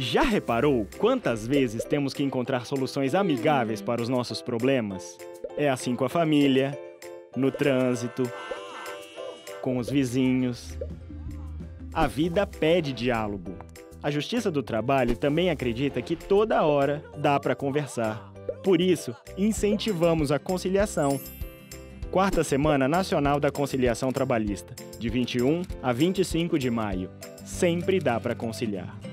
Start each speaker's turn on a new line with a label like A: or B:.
A: Já reparou quantas vezes temos que encontrar soluções amigáveis para os nossos problemas? É assim com a família, no trânsito, com os vizinhos. A vida pede diálogo. A Justiça do Trabalho também acredita que toda hora dá para conversar. Por isso, incentivamos a conciliação. Quarta Semana Nacional da Conciliação Trabalhista, de 21 a 25 de maio. Sempre dá para conciliar.